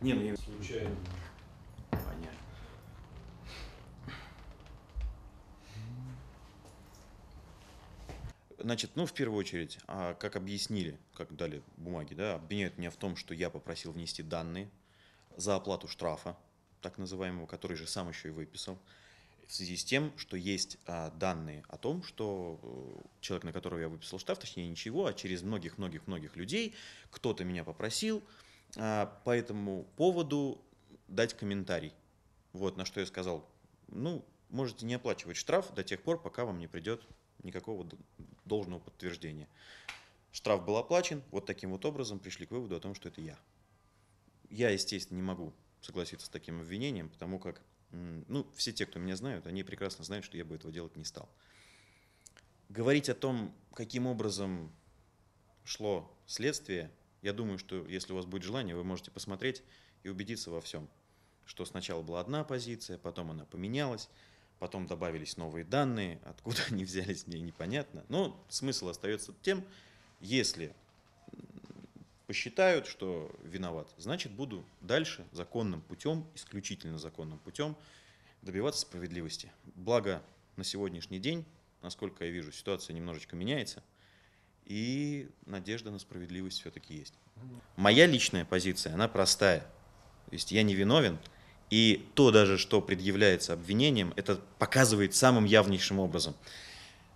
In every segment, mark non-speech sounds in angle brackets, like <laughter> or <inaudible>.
Не, ну я... Случайно. Понятно. Значит, ну, в первую очередь, а, как объяснили, как дали бумаги, да, обвиняют меня в том, что я попросил внести данные за оплату штрафа, так называемого, который же сам еще и выписал, в связи с тем, что есть а, данные о том, что э, человек, на которого я выписал штраф, точнее ничего, а через многих-многих-многих людей кто-то меня попросил а, по этому поводу дать комментарий. Вот, на что я сказал, ну, можете не оплачивать штраф до тех пор, пока вам не придет никакого должного подтверждения. Штраф был оплачен, вот таким вот образом пришли к выводу о том, что это я. Я, естественно, не могу согласиться с таким обвинением, потому как, ну, все те, кто меня знают, они прекрасно знают, что я бы этого делать не стал. Говорить о том, каким образом шло следствие, я думаю, что если у вас будет желание, вы можете посмотреть и убедиться во всем, что сначала была одна позиция, потом она поменялась, потом добавились новые данные, откуда <laughs> они взялись, мне непонятно. Но смысл остается тем, если посчитают, что виноват, значит буду дальше законным путем, исключительно законным путем добиваться справедливости. Благо на сегодняшний день, насколько я вижу, ситуация немножечко меняется, и надежда на справедливость все-таки есть. Моя личная позиция, она простая. То есть я не виновен, и то даже, что предъявляется обвинением, это показывает самым явнейшим образом.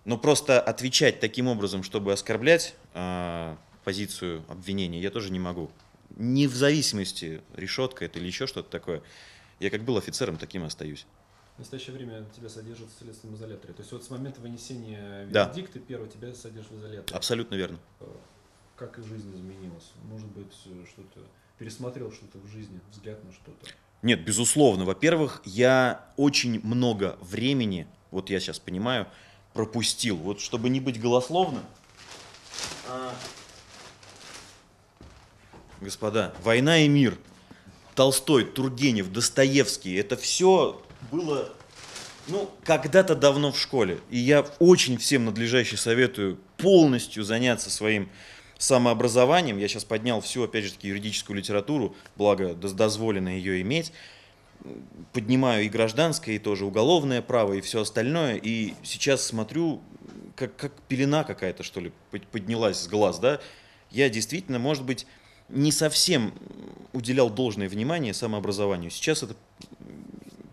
Но просто отвечать таким образом, чтобы оскорблять э, позицию обвинения, я тоже не могу. Не в зависимости, решетка это или еще что-то такое. Я как был офицером, таким и остаюсь. В настоящее время тебя содержат в следственном изоляторе. То есть вот с момента вынесения Да. вердикта первого тебя содержат в изоляторе. Абсолютно верно. Как и жизнь изменилась? Может быть, э, что-то пересмотрел что-то в жизни, взгляд на что-то. Нет, безусловно. Во-первых, я очень много времени, вот я сейчас понимаю, пропустил. Вот чтобы не быть голословным. Господа, «Война и мир», Толстой, Тургенев, Достоевский, это все было, ну, когда-то давно в школе. И я очень всем надлежаще советую полностью заняться своим самообразованием. Я сейчас поднял всю, опять же таки, юридическую литературу, благо доз- дозволено ее иметь. Поднимаю и гражданское, и тоже уголовное право, и все остальное. И сейчас смотрю, как, как пелена какая-то, что ли, под- поднялась с глаз, да. Я действительно, может быть, не совсем уделял должное внимание самообразованию. Сейчас это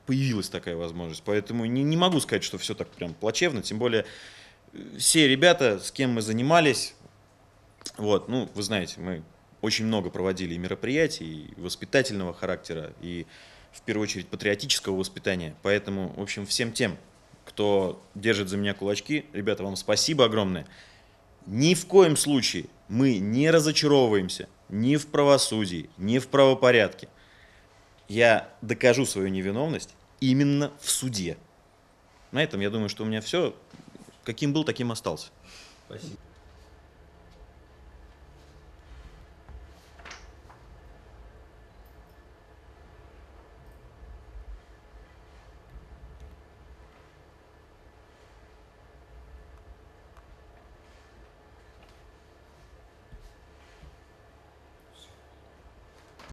появилась такая возможность. Поэтому не, не могу сказать, что все так прям плачевно. Тем более э, все ребята, с кем мы занимались, вот, ну, вы знаете, мы очень много проводили мероприятий, воспитательного характера, и в первую очередь патриотического воспитания. Поэтому, в общем, всем тем, кто держит за меня кулачки, ребята, вам спасибо огромное. Ни в коем случае мы не разочаровываемся ни в правосудии, ни в правопорядке. Я докажу свою невиновность именно в суде. На этом я думаю, что у меня все. Каким был, таким остался. Спасибо.